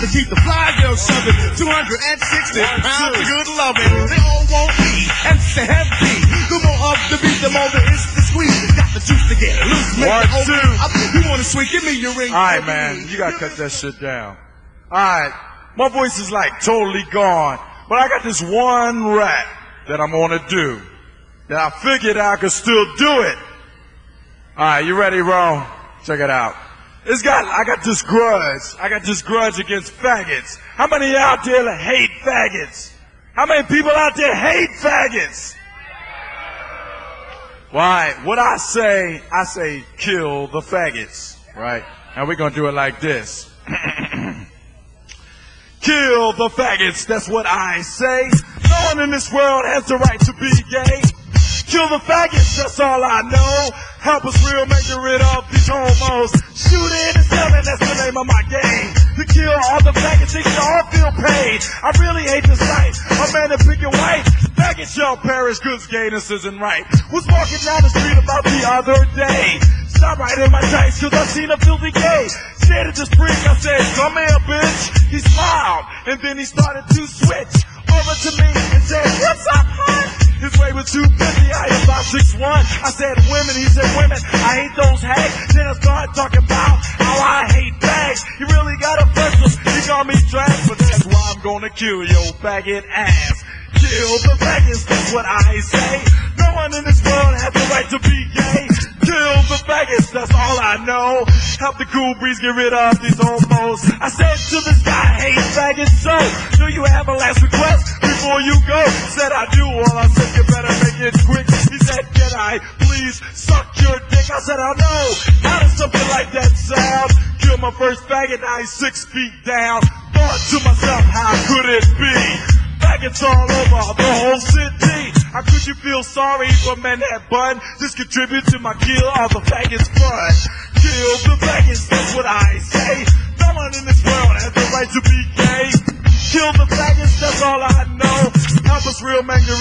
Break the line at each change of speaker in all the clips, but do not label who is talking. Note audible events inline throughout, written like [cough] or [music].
to keep the fly girl shoving. 260 pounds of good loving. They all want me and to have me. The more of the beat, the more there is to squeeze. Got the juice to get loose. Make
One, two.
up. You want to sweet? Give me your ring.
All right, man. You gotta cut that shit down. All right. My voice is like totally gone, but I got this one rap that I'm gonna do. That I figured I could still do it. All right, you ready, Ron? Check it out. It's got, I got this grudge. I got this grudge against faggots. How many out there hate faggots? How many people out there hate faggots? Why? What I say, I say kill the faggots, right? And we're gonna do it like this. [clears throat] kill the faggots, that's what I say. No one in this world has the right to be gay. Kill the faggots, that's all I know. Help us real make get rid of these homos. Name of my game. To kill all the faggots, they should all feel pain. I really hate the sight. A man in pink and white. Faggot shall perish, goods gain, this isn't right. Was walking down the street about the other day. Stop right in my tights, cause I seen a filthy gay. Stared at this freak, I said, come here, bitch. He smiled, and then he started to switch over to me and said, what's up, hon? His way was too busy, I am about. I said women, he said women, I hate those hags. Then I started talking about how I hate bags. He really got a pistol, he called me trash, but that's why I'm gonna kill your faggot ass. Kill the faggots, that's what I say. No one in this world has the right to be gay. Kill the faggots, that's all I know. Help the cool breeze get rid of these homos. I said to this guy, hey faggot, so do you have a last request before you go? Said I do, well I said you better make it quick. He said, can I please suck your dick? I said, I know. How does something like that sound? Kill my first faggot, now he's six feet down. Thought to myself, how could it be? Faggots all over the whole city. How could you feel sorry for men that bun? This contribute to my kill of the faggots fun. Kill the faggots, that's what I say. No one in this world has the right to be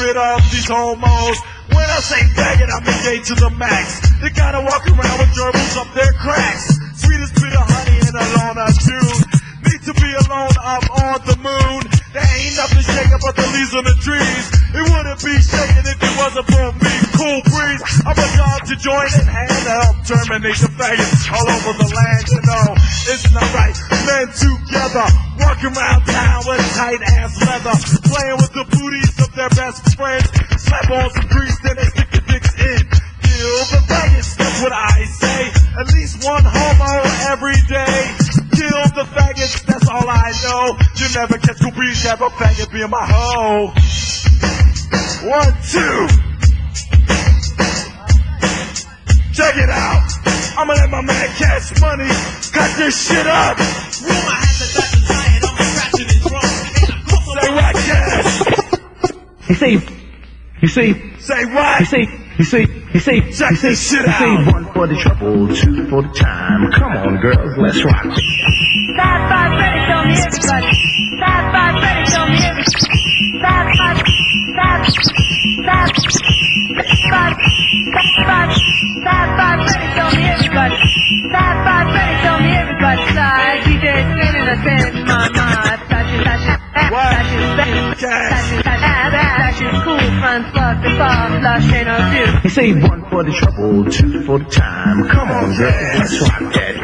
rid of these homos. When I say faggot, I mean gay to the max. They gotta walk around with gerbils up their cracks. Sweetest bit of honey in a loner June. Need to be alone up on the moon. There ain't nothing shaking but the leaves on the trees. It wouldn't be shaking if it wasn't for me. Breeze. I want y'all to join in hand to help terminate the faggots all over the land. You know, it's not right. Men together, walking around town with tight ass leather, playing with the booties of their best friends. Slap on some grease, then they stick the dicks in. Kill the faggots, that's what I say. At least one homo every day. Kill the faggots, that's all I know. You never catch have a faggot being my hoe. One, two. I'ma let my man cash money. Cut this shit up.
Rumor has diet, I'm scratching and drunk.
Say what, cash?
You see, you see,
say what?
You see. You see, you see,
check
you see,
this shit
you
out.
See, one for the trouble, two for the time. Come on, girls, let's rock.
Side by ready? show me everybody. Side by ready? show me everybody. Show me everybody. Sci-fi Freddy, show me everybody. Side DJ spinning a dance, my mind. Cool, front, the flush, ain't no do.
He say one for the trouble, two for the time. Come on, girls, let's rock that.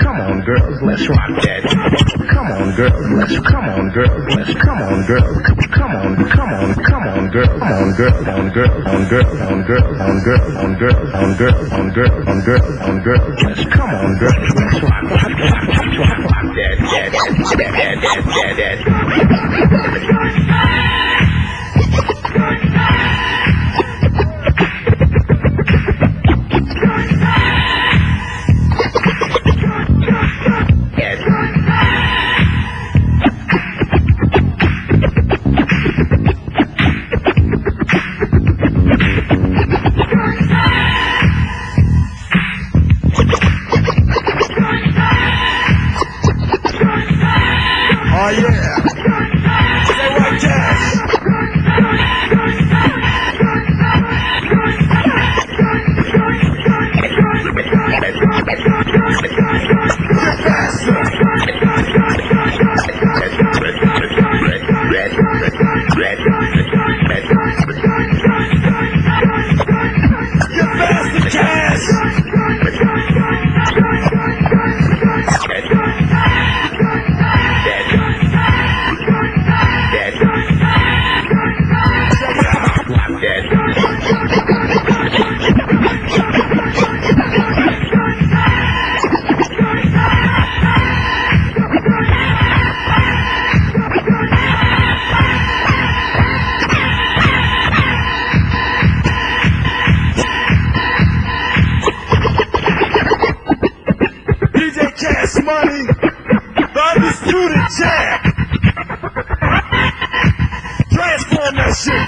Come on, girls, let's rock that. Come on, girls, let's come on, girls, let's come on, girls, come on, come on, come on, girls, come on, girls, on girls, on girls, on girls, on girls, on girls, on girls, on girls, on girls, on girls, let's come on, girls, let's rock, rock, rock, rock, rock, rock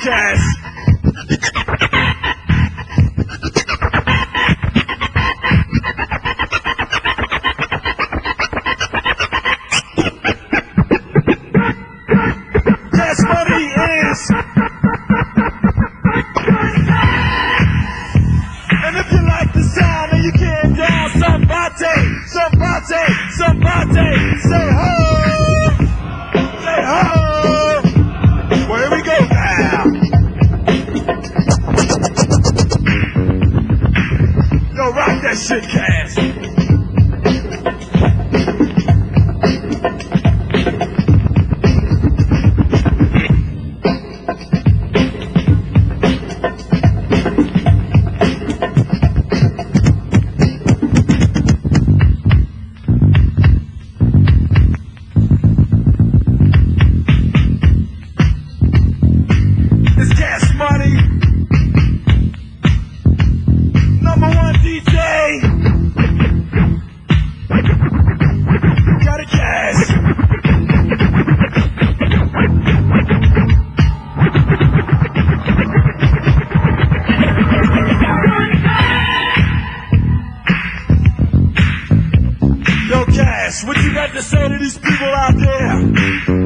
Yes. DJ. Got a jazz. Yo, Cash, what you got to say to these people out there?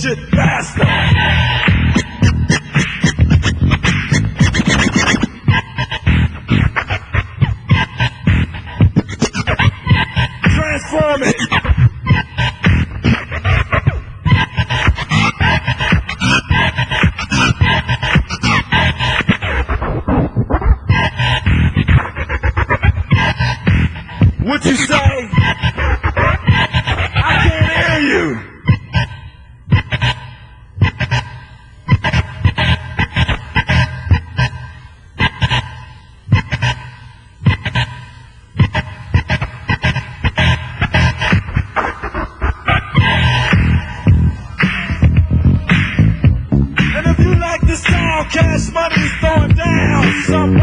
shit faster. Transform it! Cash money throwing down. Some